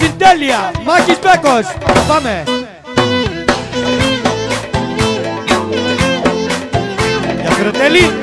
Συντέλεια, Μάκης Μπέκος! Πάμε! Για Φιωρετέλη!